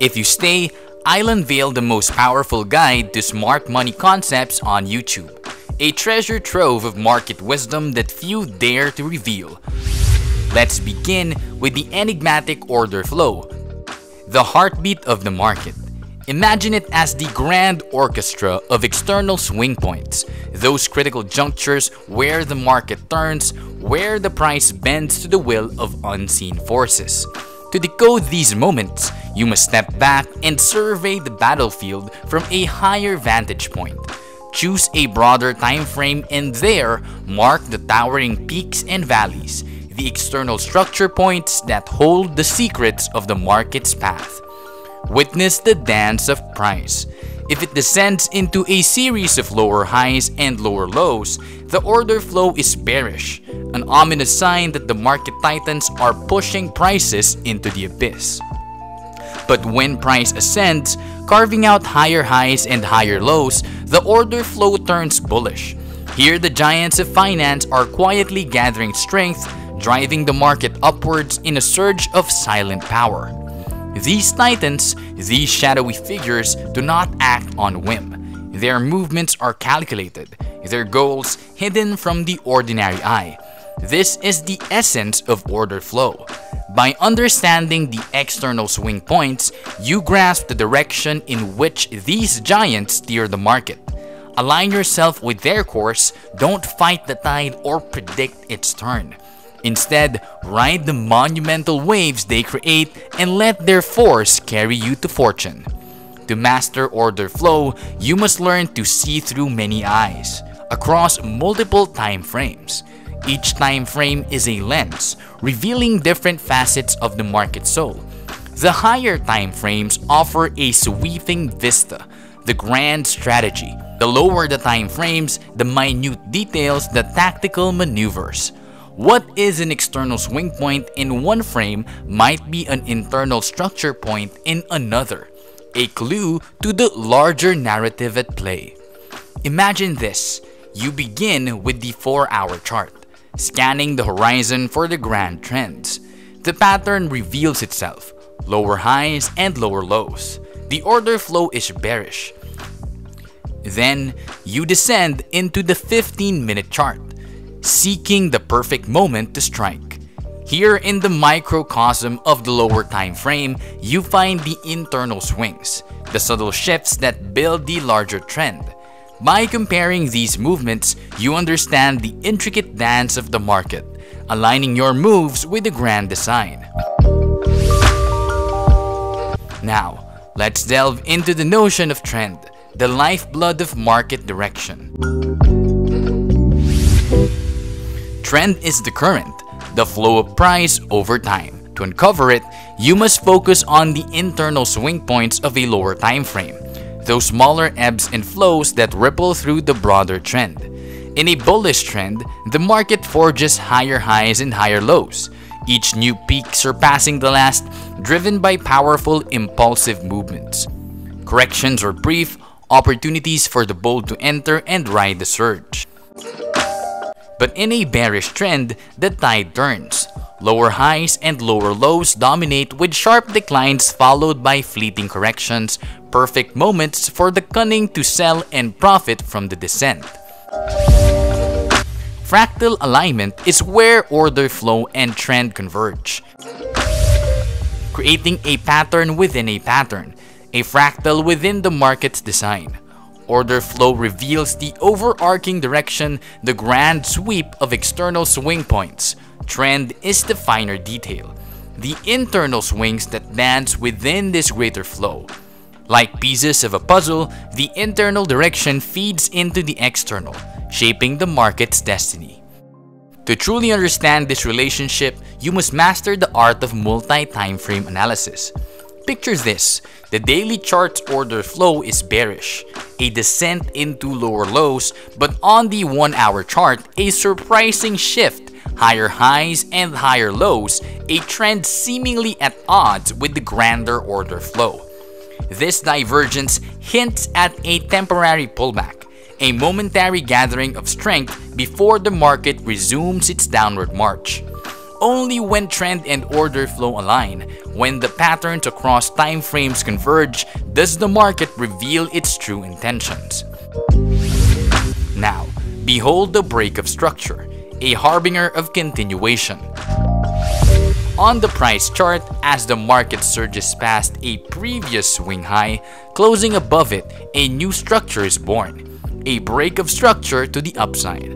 If you stay, I'll unveil the most powerful guide to smart money concepts on YouTube. A treasure trove of market wisdom that few dare to reveal. Let's begin with the enigmatic order flow, the heartbeat of the market. Imagine it as the grand orchestra of external swing points, those critical junctures where the market turns, where the price bends to the will of unseen forces. To decode these moments, you must step back and survey the battlefield from a higher vantage point. Choose a broader time frame and there mark the towering peaks and valleys, the external structure points that hold the secrets of the market's path. Witness the dance of price. If it descends into a series of lower highs and lower lows, the order flow is bearish, an ominous sign that the market titans are pushing prices into the abyss. But when price ascends, carving out higher highs and higher lows, the order flow turns bullish. Here the giants of finance are quietly gathering strength, driving the market upwards in a surge of silent power. These titans, these shadowy figures, do not act on whim. Their movements are calculated, their goals hidden from the ordinary eye. This is the essence of order flow. By understanding the external swing points, you grasp the direction in which these giants steer the market. Align yourself with their course, don't fight the tide or predict its turn. Instead, ride the monumental waves they create and let their force carry you to fortune. To master order flow, you must learn to see through many eyes, across multiple time frames. Each time frame is a lens, revealing different facets of the market soul. The higher time frames offer a sweeping vista, the grand strategy. The lower the time frames, the minute details, the tactical maneuvers. What is an external swing point in one frame might be an internal structure point in another, a clue to the larger narrative at play. Imagine this, you begin with the 4-hour chart, scanning the horizon for the grand trends. The pattern reveals itself, lower highs and lower lows. The order flow is bearish. Then, you descend into the 15-minute chart seeking the perfect moment to strike. Here in the microcosm of the lower time frame, you find the internal swings, the subtle shifts that build the larger trend. By comparing these movements, you understand the intricate dance of the market, aligning your moves with the grand design. Now, let's delve into the notion of trend, the lifeblood of market direction. Trend is the current, the flow of price over time. To uncover it, you must focus on the internal swing points of a lower time frame, those smaller ebbs and flows that ripple through the broader trend. In a bullish trend, the market forges higher highs and higher lows, each new peak surpassing the last, driven by powerful impulsive movements. Corrections are brief, opportunities for the bull to enter and ride the surge. But in a bearish trend, the tide turns. Lower highs and lower lows dominate with sharp declines followed by fleeting corrections, perfect moments for the cunning to sell and profit from the descent. Fractal alignment is where order flow and trend converge, creating a pattern within a pattern, a fractal within the market's design. Order flow reveals the overarching direction, the grand sweep of external swing points. Trend is the finer detail, the internal swings that dance within this greater flow. Like pieces of a puzzle, the internal direction feeds into the external, shaping the market's destiny. To truly understand this relationship, you must master the art of multi-time frame analysis. Picture this, the daily chart's order flow is bearish, a descent into lower lows, but on the 1 hour chart, a surprising shift, higher highs and higher lows, a trend seemingly at odds with the grander order flow. This divergence hints at a temporary pullback, a momentary gathering of strength before the market resumes its downward march. Only when trend and order flow align when the patterns across time frames converge does the market reveal its true intentions. Now, behold the break of structure, a harbinger of continuation. On the price chart, as the market surges past a previous swing high, closing above it, a new structure is born, a break of structure to the upside.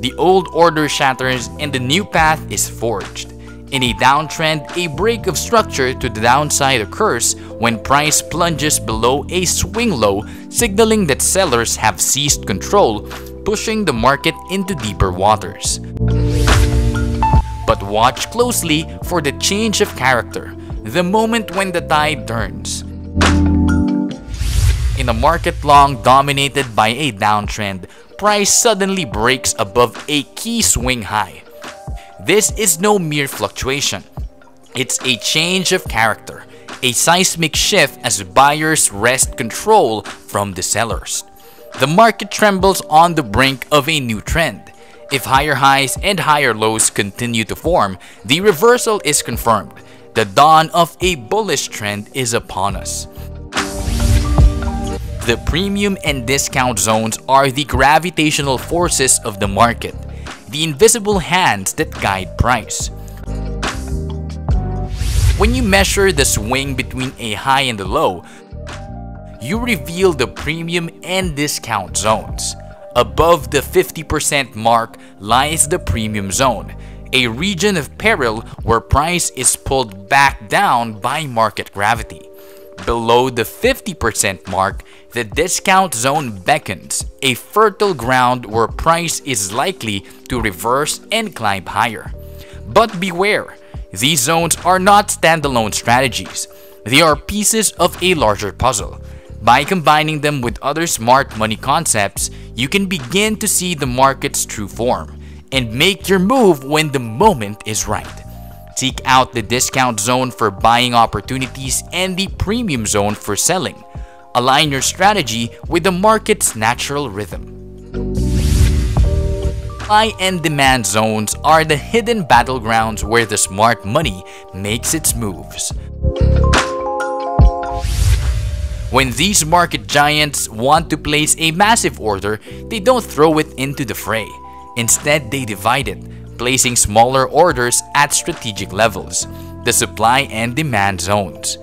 The old order shatters and the new path is forged. In a downtrend, a break of structure to the downside occurs when price plunges below a swing low, signaling that sellers have seized control, pushing the market into deeper waters. But watch closely for the change of character, the moment when the tide turns. In a market long dominated by a downtrend, price suddenly breaks above a key swing high. This is no mere fluctuation. It's a change of character, a seismic shift as buyers wrest control from the sellers. The market trembles on the brink of a new trend. If higher highs and higher lows continue to form, the reversal is confirmed. The dawn of a bullish trend is upon us. The premium and discount zones are the gravitational forces of the market the invisible hands that guide price. When you measure the swing between a high and a low, you reveal the premium and discount zones. Above the 50% mark lies the premium zone, a region of peril where price is pulled back down by market gravity. Below the 50% mark, the discount zone beckons, a fertile ground where price is likely to reverse and climb higher. But beware, these zones are not standalone strategies. They are pieces of a larger puzzle. By combining them with other smart money concepts, you can begin to see the market's true form and make your move when the moment is right. Seek out the discount zone for buying opportunities and the premium zone for selling. Align your strategy with the market's natural rhythm. Supply and demand zones are the hidden battlegrounds where the smart money makes its moves. When these market giants want to place a massive order, they don't throw it into the fray. Instead, they divide it, placing smaller orders at strategic levels, the supply and demand zones.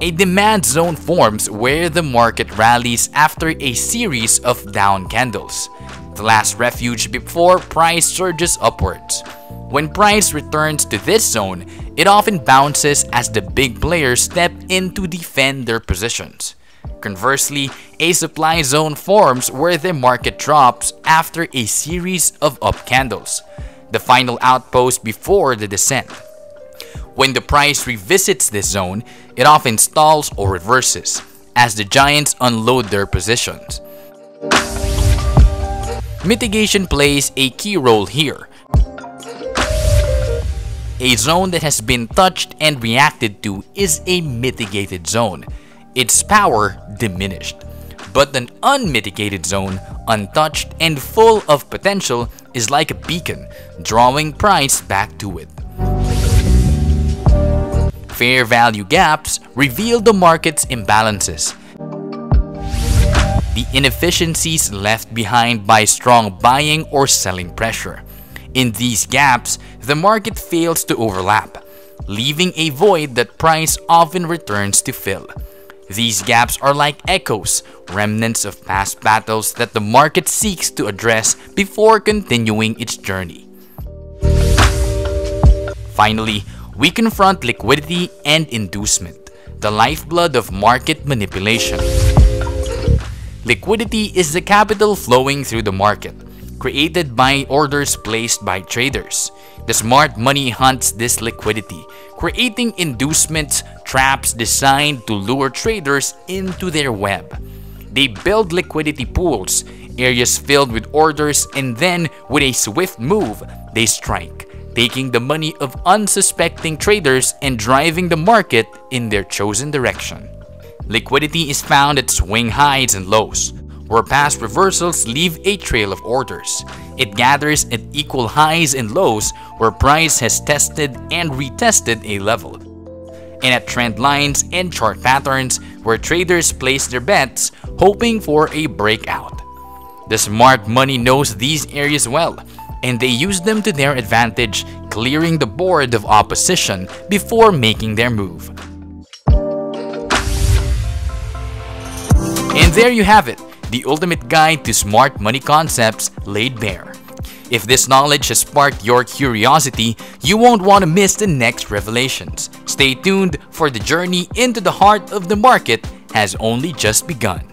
A demand zone forms where the market rallies after a series of down candles, the last refuge before price surges upwards. When price returns to this zone, it often bounces as the big players step in to defend their positions. Conversely, a supply zone forms where the market drops after a series of up candles, the final outpost before the descent. When the price revisits this zone, it often stalls or reverses as the giants unload their positions. Mitigation plays a key role here. A zone that has been touched and reacted to is a mitigated zone, its power diminished. But an unmitigated zone, untouched and full of potential, is like a beacon, drawing price back to it. Fair value gaps reveal the market's imbalances. The inefficiencies left behind by strong buying or selling pressure. In these gaps, the market fails to overlap, leaving a void that price often returns to fill. These gaps are like echoes, remnants of past battles that the market seeks to address before continuing its journey. Finally, we confront liquidity and inducement, the lifeblood of market manipulation. Liquidity is the capital flowing through the market, created by orders placed by traders. The smart money hunts this liquidity, creating inducements, traps designed to lure traders into their web. They build liquidity pools, areas filled with orders, and then, with a swift move, they strike, taking the money of unsuspecting traders and driving the market in their chosen direction. Liquidity is found at swing highs and lows, where past reversals leave a trail of orders. It gathers at equal highs and lows where price has tested and retested a level. and at trend lines and chart patterns where traders place their bets, hoping for a breakout. The smart money knows these areas well, and they use them to their advantage, clearing the board of opposition before making their move. There you have it, the ultimate guide to smart money concepts laid bare. If this knowledge has sparked your curiosity, you won't want to miss the next revelations. Stay tuned for the journey into the heart of the market has only just begun.